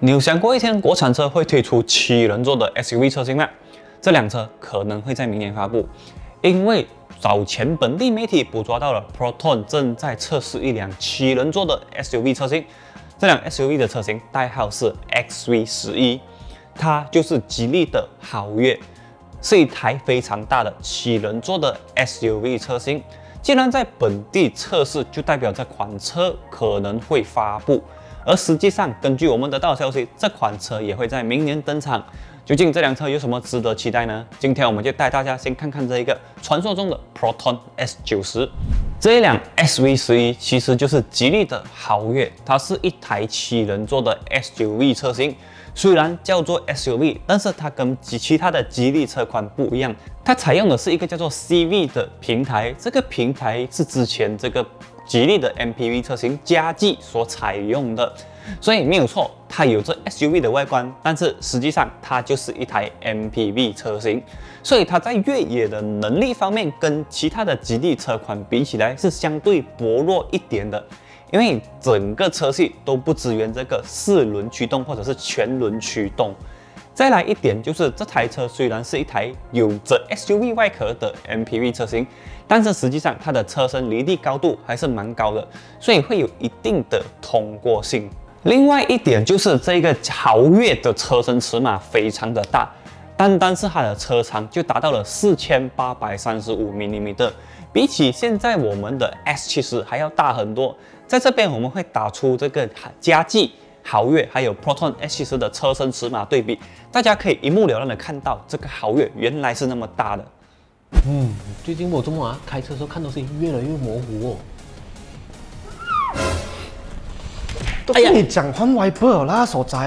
你有想过一天国产车会推出七人座的 SUV 车型吗？这辆车可能会在明年发布，因为早前本地媒体捕捉到了 Proton 正在测试一辆七人座的 SUV 车型。这辆 SUV 的车型代号是 XV 十一，它就是吉利的豪越，是一台非常大的七人座的 SUV 车型。既然在本地测试，就代表这款车可能会发布。而实际上，根据我们得到的消息，这款车也会在明年登场。究竟这辆车有什么值得期待呢？今天我们就带大家先看看这一个传说中的 Proton S 九十。这一辆 SV 十一其实就是吉利的豪越，它是一台七人座的 SUV 车型。虽然叫做 SUV，但是它跟其他的吉利车款不一样，它采用的是一个叫做 CV 的平台。这个平台是之前这个吉利的 MPV 车型嘉际所采用的，所以没有错，它有着 SUV 的外观，但是实际上它就是一台 MPV 车型，所以它在越野的能力方面跟其他的吉利车款比起来是相对薄弱一点的。因为整个车系都不支援这个四轮驱动或者是全轮驱动。再来一点就是，这台车虽然是一台有着 SUV 外壳的 MPV 车型，但是实际上它的车身离地高度还是蛮高的，所以会有一定的通过性。另外一点就是这个豪越的车身尺码非常的大，单单是它的车长就达到了四千八百三十五 mm，比起现在我们的 S 七十还要大很多。在这边我们会打出这个佳绩、豪越还有 Proton S 七的车身尺码对比，大家可以一目了然的看到这个豪越原来是那么大的。嗯，最近我周末啊开车的时候看东西越来越模糊哦。都跟你讲换 wiper 啦，傻仔。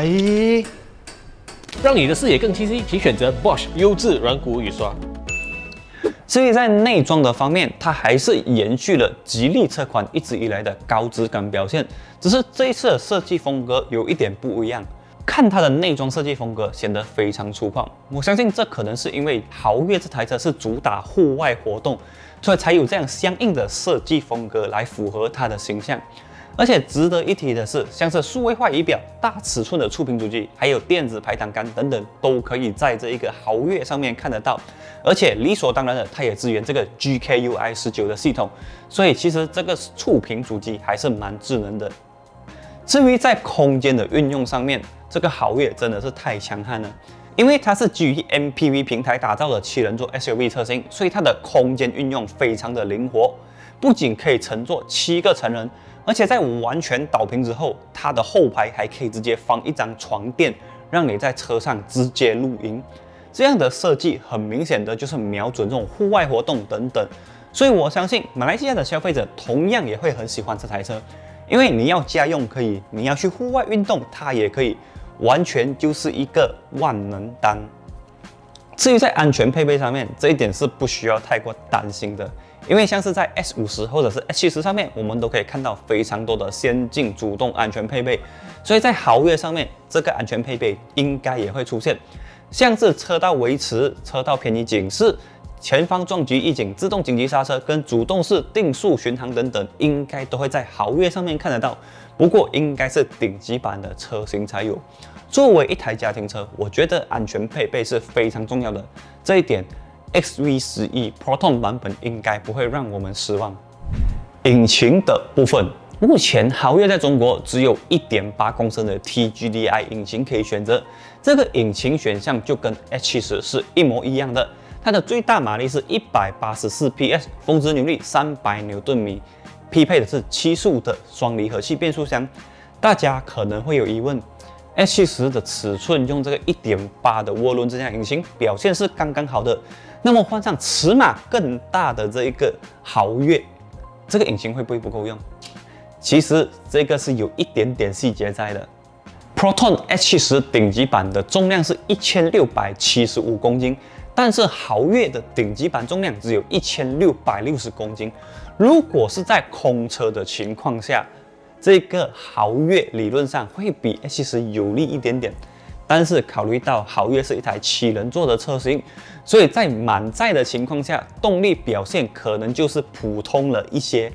让你的视野更清晰，请选择 Bosch 优质软骨雨刷。至于在内装的方面，它还是延续了吉利车款一直以来的高质感表现，只是这一次的设计风格有一点不一样。看它的内装设计风格显得非常粗犷，我相信这可能是因为豪越这台车是主打户外活动，所以才有这样相应的设计风格来符合它的形象。而且值得一提的是，像是数位化仪表、大尺寸的触屏主机，还有电子排挡杆等等，都可以在这一个豪越上面看得到。而且理所当然的，它也支援这个 GKUI 十九的系统，所以其实这个触屏主机还是蛮智能的。至于在空间的运用上面，这个豪越真的是太强悍了，因为它是基于 MPV 平台打造的七人座 SUV 车型，所以它的空间运用非常的灵活，不仅可以乘坐七个成人。而且在完全倒平之后，它的后排还可以直接放一张床垫，让你在车上直接露营。这样的设计很明显的就是瞄准这种户外活动等等。所以我相信马来西亚的消费者同样也会很喜欢这台车，因为你要家用可以，你要去户外运动它也可以，完全就是一个万能单。至于在安全配备上面，这一点是不需要太过担心的。因为像是在 S 五十或者是 S 七十上面，我们都可以看到非常多的先进主动安全配备，所以在豪越上面，这个安全配备应该也会出现，像是车道维持、车道偏移警示、前方撞击预警、自动紧急刹车跟主动式定速巡航等等，应该都会在豪越上面看得到。不过应该是顶级版的车型才有。作为一台家庭车，我觉得安全配备是非常重要的，这一点。XV 十一 Proton 版本应该不会让我们失望。引擎的部分，目前豪越在中国只有一点八公升的 TGDI 引擎可以选择，这个引擎选项就跟 H 七十是一模一样的。它的最大马力是一百八十四 PS，峰值扭力三百牛顿米，匹配的是七速的双离合器变速箱。大家可能会有疑问，H 七十的尺寸用这个一点八的涡轮增压引擎，表现是刚刚好的。那么换上尺码更大的这一个豪越，这个引擎会不会不够用？其实这个是有一点点细节在的。Proton H10 顶级版的重量是一千六百七十五公斤，但是豪越的顶级版重量只有一千六百六十公斤。如果是在空车的情况下，这个豪越理论上会比 H10 有利一点点。但是考虑到豪越是一台七人座的车型，所以在满载的情况下，动力表现可能就是普通了一些。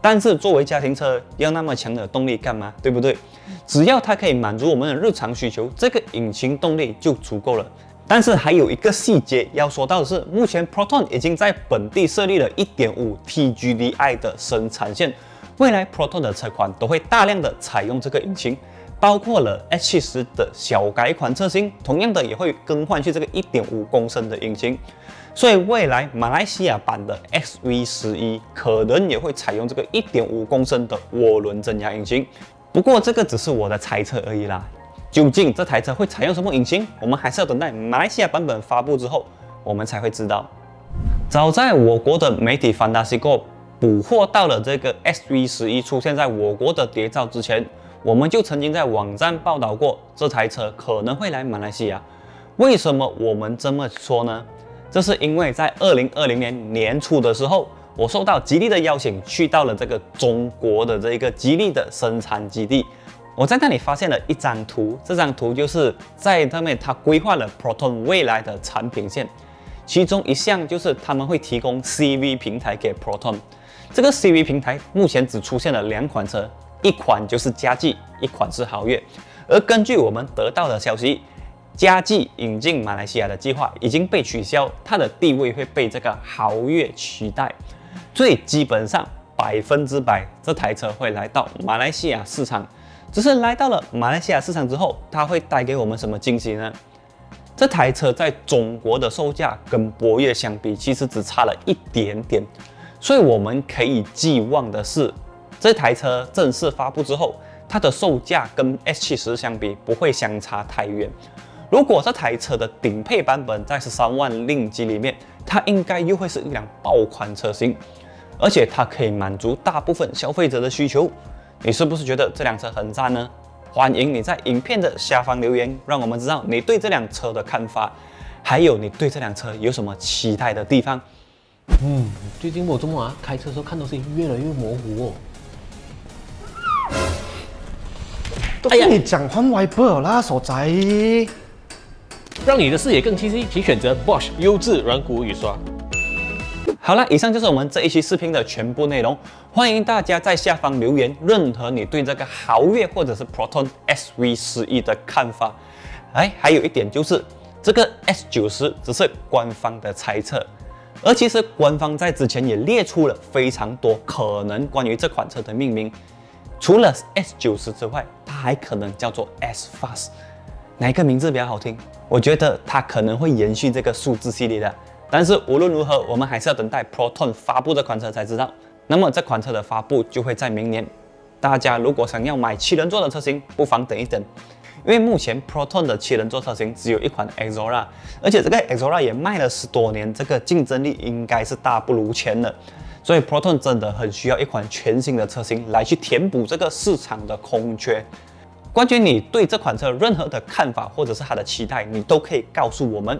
但是作为家庭车，要那么强的动力干嘛？对不对？只要它可以满足我们的日常需求，这个引擎动力就足够了。但是还有一个细节要说到的是，目前 Proton 已经在本地设立了1.5 TGDI 的生产线，未来 Proton 的车款都会大量的采用这个引擎，包括了 H 十的小改款车型，同样的也会更换去这个1.5公升的引擎。所以未来马来西亚版的 XV11 可能也会采用这个1.5公升的涡轮增压引擎。不过这个只是我的猜测而已啦。究竟这台车会采用什么引擎，我们还是要等待马来西亚版本发布之后，我们才会知道。早在我国的媒体 Fantasy 捕获到了这个 XV11 出现在我国的谍照之前，我们就曾经在网站报道过这台车可能会来马来西亚。为什么我们这么说呢？这是因为在二零二零年年初的时候，我受到吉利的邀请，去到了这个中国的这一个吉利的生产基地。我在那里发现了一张图，这张图就是在上面他规划了 Proton 未来的产品线，其中一项就是他们会提供 CV 平台给 Proton。这个 CV 平台目前只出现了两款车，一款就是佳绩，一款是豪越。而根据我们得到的消息，佳绩引进马来西亚的计划已经被取消，它的地位会被这个豪越取代，最基本上百分之百这台车会来到马来西亚市场。只是来到了马来西亚市场之后，它会带给我们什么惊喜呢？这台车在中国的售价跟博越相比，其实只差了一点点，所以我们可以寄望的是，这台车正式发布之后，它的售价跟 S70 相比不会相差太远。如果这台车的顶配版本在十三万令吉里面，它应该又会是一辆爆款车型，而且它可以满足大部分消费者的需求。你是不是觉得这辆车很赞呢？欢迎你在影片的下方留言，让我们知道你对这辆车的看法，还有你对这辆车有什么期待的地方。嗯，最近我这么啊，开车的时候看东西越来越模糊哦。都跟你讲换 wiper 啦，所在。让你的视野更清晰，请选择 Bosch 优质软骨雨刷。好了，以上就是我们这一期视频的全部内容。欢迎大家在下方留言，任何你对这个豪越或者是 Proton SV11 的看法。哎，还有一点就是，这个 S90 只是官方的猜测，而其实官方在之前也列出了非常多可能关于这款车的命名。除了 S90 之外，它还可能叫做 S Fast。哪一个名字比较好听？我觉得它可能会延续这个数字系列的，但是无论如何，我们还是要等待 Proton 发布这款车才知道。那么这款车的发布就会在明年。大家如果想要买七人座的车型，不妨等一等，因为目前 Proton 的七人座车型只有一款 Exora，而且这个 Exora 也卖了十多年，这个竞争力应该是大不如前了。所以 Proton 真的很需要一款全新的车型来去填补这个市场的空缺。关于你对这款车任何的看法或者是它的期待，你都可以告诉我们。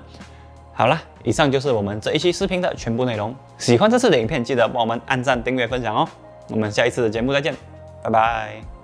好了，以上就是我们这一期视频的全部内容。喜欢这次的影片，记得帮我们按赞、订阅、分享哦。我们下一次的节目再见，拜拜。